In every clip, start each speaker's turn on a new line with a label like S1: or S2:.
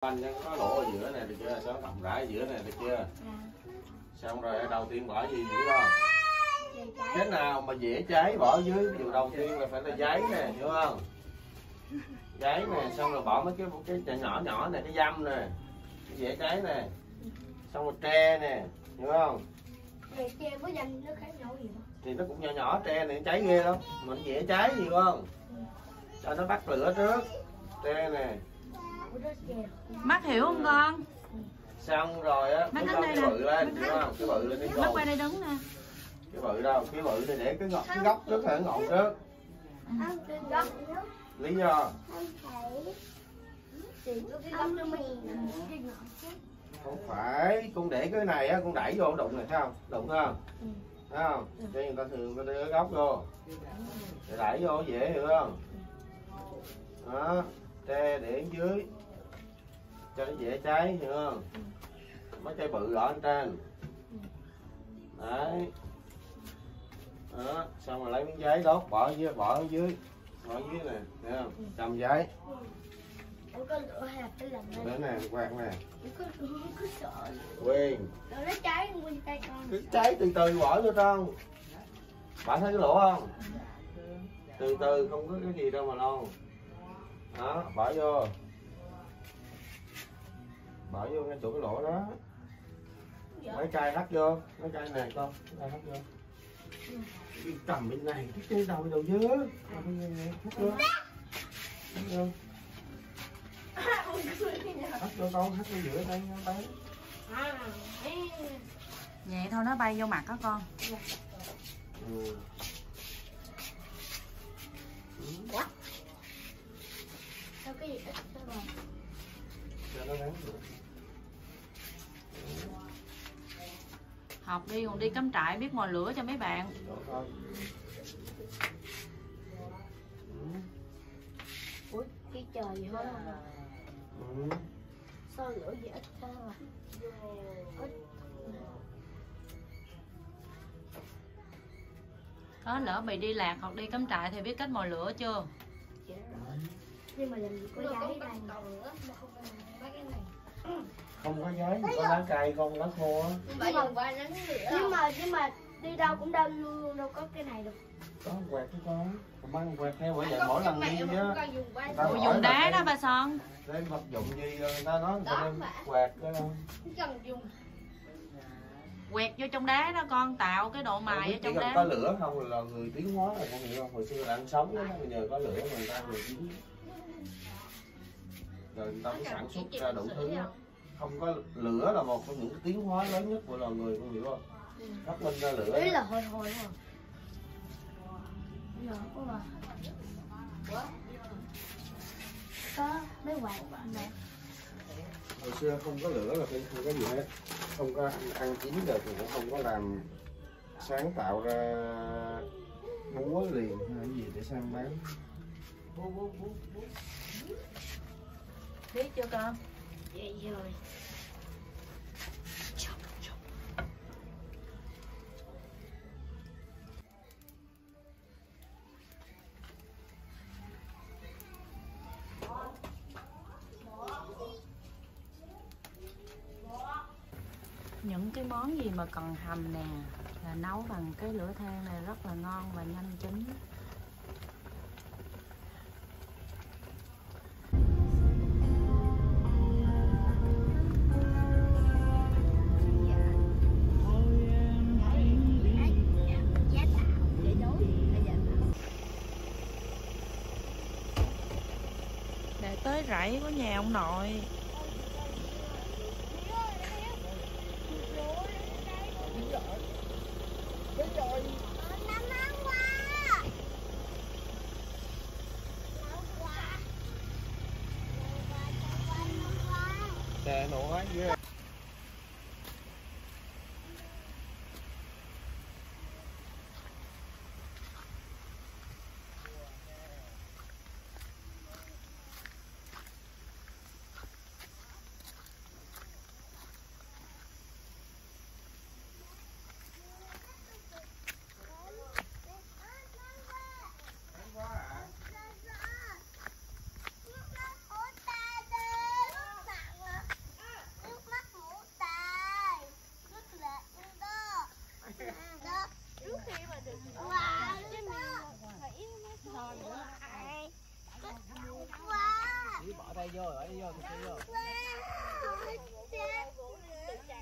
S1: Anh nó có lỗ ở giữa này được chưa? Sao rộng rãi giữa này được chưa? Xong rồi đầu tiên bỏ gì dưới đó? Cái nào mà dễ cháy bỏ dưới điều đầu tiên là phải là giấy nè, hiểu không? Giấy nè, xong rồi bỏ mấy cái cái nhỏ nhỏ này, cái dăm nè, cái dễ cháy nè. Xong rồi tre nè, hiểu không?
S2: Về tre với danh nó khác nhau gì không?
S1: Thì nó cũng nhỏ nhỏ tre này cháy ghê lắm, mà nó dễ cháy hiểu không? Cho nó bắt lửa trước. Tre nè.
S3: Mắt hiểu không con?
S1: Xong rồi á
S3: Mắt đứng đây
S1: cái
S3: nè.
S1: bự lên hiểu không? Cái bự lên đi
S3: mắt qua đây đứng nè.
S1: Cái bự đâu? Cái bự này để cái ngọc cái góc trước cái ngọn trước.
S2: Cái
S1: lý do?
S2: Không phải. Cái cái
S1: con để cái này á con đẩy vô đụng này thấy không? Đụng không? Thấy không? Cho người ta thường người ta đưa cái góc vô. Để đẩy vô dễ hiểu không? Đó tre để dưới. Cho nó dễ cháy hiểu không? Mấy cây bự ở trên. Đấy. Đó xong rồi lấy miếng giấy đốt bỏ dưới bỏ ở dưới. Bỏ ở dưới nè thấy không? Cầm giấy.
S2: Lên?
S1: nè quạt nè.
S2: Rồi nó cháy nguyên tay con.
S1: cứ cháy từ từ bỏ vô trong. Bạn thấy cái lỗ không? Từ từ không có cái gì đâu mà lo đó bỏ vô. Bỏ vô ngay chỗ cái lỗ đó. Mấy chai hắt vô. Mấy chai này con chai hắt vô. Đi cầm bên này cái trên đầu đầu dưới. Cầm bên này nè, hắt vô. Hắt vô hắt vô con hắt vô giữa đây nha
S2: À,
S3: vậy thôi nó bay vô mặt đó con.
S1: Ừ.
S2: Sao cái gì ít sao rồi?
S1: cho nó ngắn được
S3: học đi còn đi cắm trại biết mồi lửa cho mấy bạn
S1: thôi. Ừ.
S2: Ủa, cái trời gì hết không?
S1: Ừ.
S2: Sao lửa gì ít sao rồi? Ít.
S3: có lỡ bị đi lạc hoặc đi cắm trại thì biết cách mồi lửa chưa
S2: Nhưng mà làm gì có giấy đây
S1: không có giấy có lá cây con lá khô á.
S2: Nhưng mà nhưng mà nhưng mà đi đâu cũng đâu luôn đâu có cái này được.
S1: Có quẹt cái con mang quẹt theo bởi vậy mỗi lần đi á
S3: dùng đá đó ba son.
S1: cái vật dụng gì người ta nói người ta đem quẹt đó đâu.
S2: Cần dùng.
S3: Quẹt vô trong đá đó con tạo cái độ
S1: Không
S3: mài ở trong đá.
S1: có lửa không là người tiến hóa rồi con hiểu không hồi xưa là ăn sống đó bây giờ có lửa người ta người tiến rồi người ta mới sản xuất ra đủ thứ. á. không có lửa là một trong những cái tiến hóa lớn nhất của loài người con hiểu không? Phát minh ra lửa.
S2: Ý là hồi hồi có mà có mấy quạt nè
S1: hồi xưa không có lửa là không không có gì hết. Không có ăn, ăn chín rồi thì cũng không có làm sáng tạo ra búa liền hay gì để sang bán
S3: biết chưa con?
S2: Vậy rồi.
S3: Những cái món gì mà cần hầm nè là nấu bằng cái lửa than này rất là ngon và nhanh chín nhà ông nội.
S1: Trời ghê.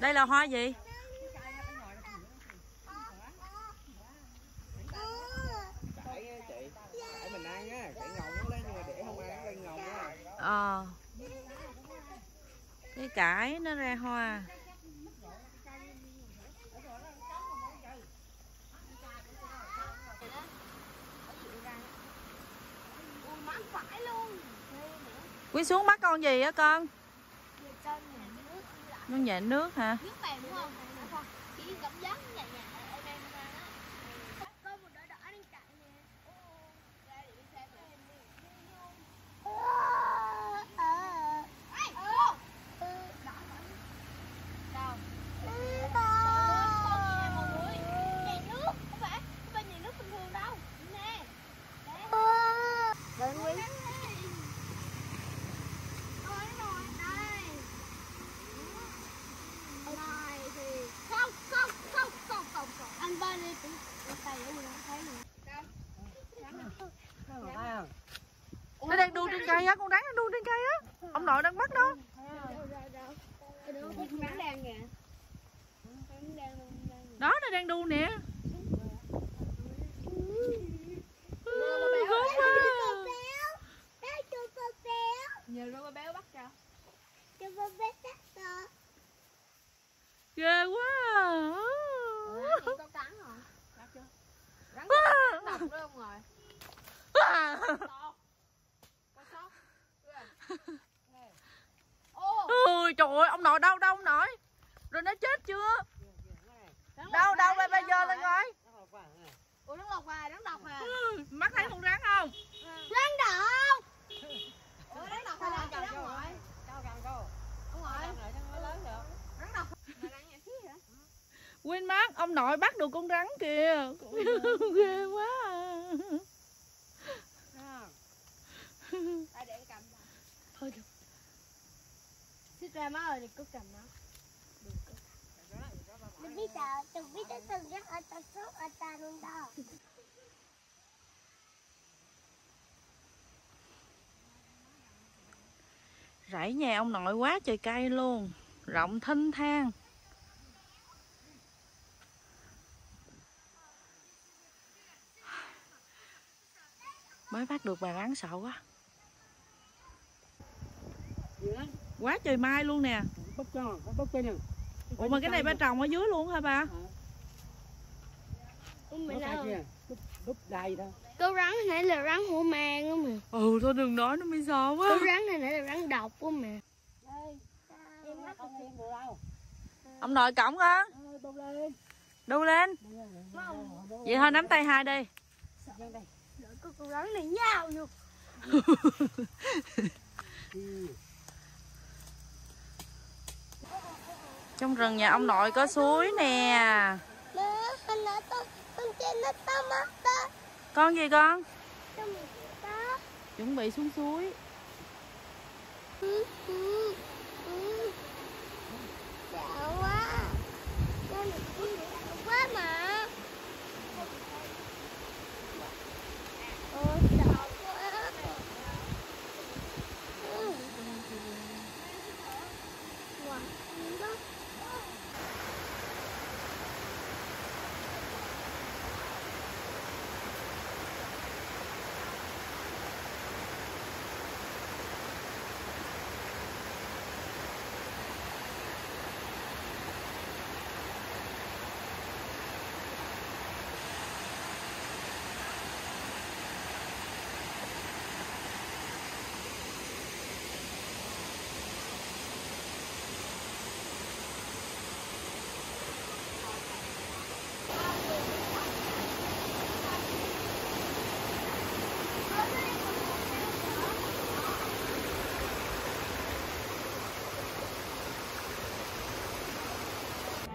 S3: Đây là hoa gì? Ờ. Cái cải nó ra hoa.
S4: Phải luôn
S3: quý xuống bắt con gì á con? Con nhện nước. Hả?
S4: Nước mềm đúng không? Cảm giác nhẹ nhẹ ở đây nó ra đó. Có một đỏ đỏ đang chạy nè. Ô, ra để đi xem nè. Ê, ô. Đỏ đỏ. Đâu? Con mọi người. Nhẹ nước, không phải, không phải nhẹ nước bình thường đâu. Nè. Đợi Nguyên. Ôi, nồi đây. Này thì không không không không không không anh ba đi cũng tay ở mình không thấy nữa
S3: nó đang đu trên cây á con rắn nó đu trên cây á. Ông nội đang bắt
S4: đang kìa đang
S3: đó nó đang đu nè. Quá.
S4: Nhờ rô béo bắt cho.
S3: Ghê quá.
S4: Có cắn rồi bắt chưa? Rắn độc đó ông rồi
S3: ôi trời ơi ông nội đâu đâu ông nội. Rồi nó chết chưa? Đâu đâu bây bây giờ lên coi.
S4: Ủa rắn lột hoài rắn độc à
S3: Ừ, mắt thấy con rắn không?
S4: Rắn độc ủa rắn độc hay là ông ngoại rắn độc rắn
S3: quên mắt ông nội bắt được con rắn kìa. Ghê quá à.
S4: Đây để em cầm vào.
S3: thôi được
S4: Ơi, đừng có cầm nó. Đừng biết sao, đừng biết tới từng rất ở ta sốt ở ta luôn đó.
S3: rẫy nhà ông nội quá trời cây luôn. Rộng thênh thang. Mới bắt được bà rắn sợ quá quá trời mai luôn nè.
S5: Bốc cho bốc cho nè
S3: ủa mà cái này ba trồng ở dưới luôn hả ba
S5: thôi.
S4: Con rắn nãy là rắn hổ mang á mẹ.
S3: ừ thôi đừng nói nó mới sợ quá.
S4: Con rắn này nãy là rắn độc á
S5: đâu
S3: ông nội cổng á
S5: Ờ,
S3: đu lên. Vậy thôi nắm tay hai đi.
S4: Con rắn này nhào vô.
S3: trong rừng nhà ông nội có suối nè.
S4: Con,
S3: gì con? Chuẩn bị xuống suối
S4: Ừ, ừ, ừ. Sợ quá. Con này cũng sợ quá mà. Ôi, sợ quá. Ừ. Wow, đó.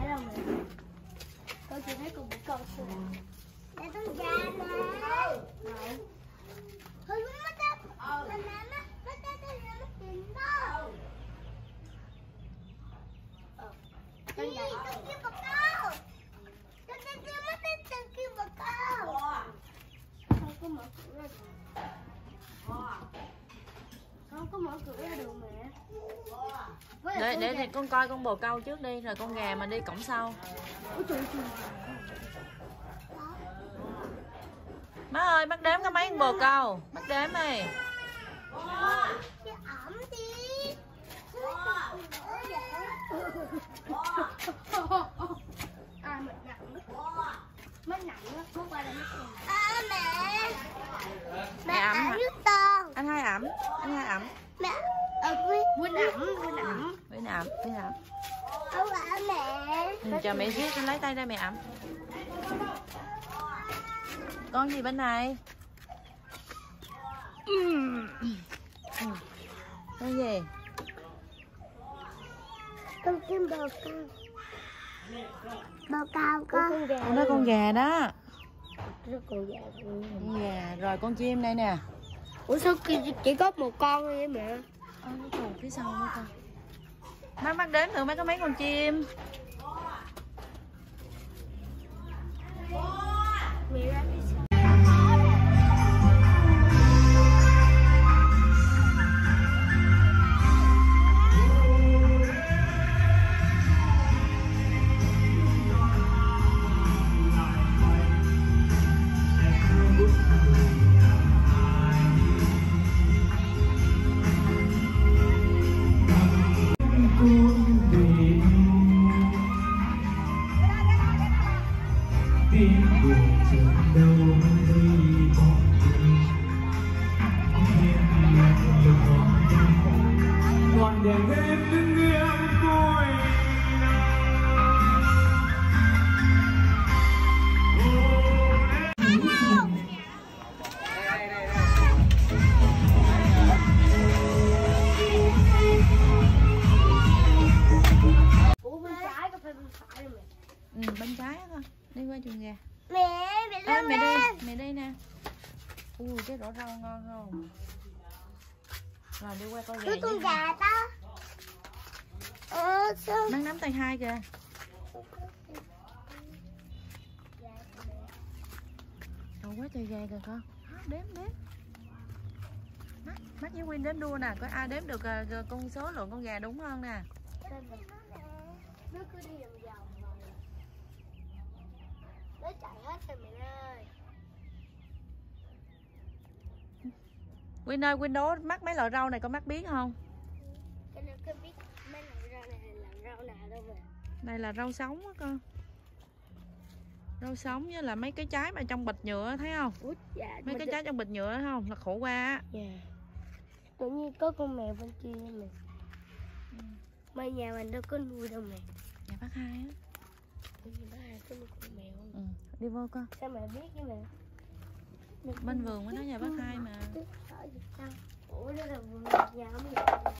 S4: Mẹ đâu mẹ? Chỉ thấy con bị con xưa. Để con ra nè. Thôi mất đó. Ờ. Mẹ nó mất đó tôi nó tìm đó. Ờ. Con ra. Con kêu bà con. Con kêu mất đó con kêu bà con. Không có mở
S2: có mở cửa ra được mẹ
S3: để
S2: con
S3: để thì con coi con bồ câu trước đi rồi con gà mình đi cổng sau.
S2: Ôi trời trời.
S3: Má ơi bác đếm có mấy con bồ câu? Bác đếm đi.
S2: À mình nặng Mất qua đây mất nặng À mẹ
S3: Mẹ ẩm hả?
S2: nước to
S3: anh hai ẩm.
S2: Mẹ Ờ ẩm Quyên ẩm.
S3: Với ẩm với ẩm.
S2: Ông ẩm mẹ.
S3: Ừ, chờ mẹ viết con lấy tay ra mẹ ẩm. Con gì bên này? Ừ. Ừ. con gì?
S2: Con kim bò cao Bò cao con Con.
S3: đó con gà đó.
S2: Nó con gà
S3: con gà. Rồi con chim đây nè
S2: Ủa sao chỉ có một con thôi vậy mẹ
S3: Ơ, cái chuồng phía sau nữa con. Má bắt đếm thử mấy có mấy con chim?
S2: Mẹ ra
S3: con Đi qua chuồng gà.
S2: Mẹ, mẹ
S3: à, mẹ đi, mẹ đi nè. Ui, cái rổ rau ngon không? Rồi đi qua con gà
S2: con gà đó Ờ, sao?
S3: Nắm nắm tay hai kìa. Rồi quá trời gà kìa con. Đếm đếm. Mắt, mắt với Quyên đếm đua nè Có ai đếm được ờ, con số lượng con gà đúng không nè.
S2: Nó cứ đi vòng vòng Nó chạy hết rồi mẹ ơi.
S3: Quyên ơi, Quyên đố mắt mấy loại rau này con mắt biết không?
S2: Cái nó cứ biết mấy loại rau này là rau nào đâu mà.
S3: Đây là rau sống á con. Rau sống với là mấy cái trái mà trong bịch nhựa thấy không?
S2: Út dạ
S3: Mấy cái trái trong bịch nhựa thấy không? Là khổ qua á.
S2: Dạ. Tự nhiên có con mèo bên kia mẹ Mà nhà mình đâu có nuôi đâu mẹ.
S3: Nhà bác hai á ừ. Đi vô con
S2: Sao mẹ biết với mẹ?
S3: Bên vườn mới nói nhà bác hai mà?
S2: Ủa đó là vườn nhà không vậy?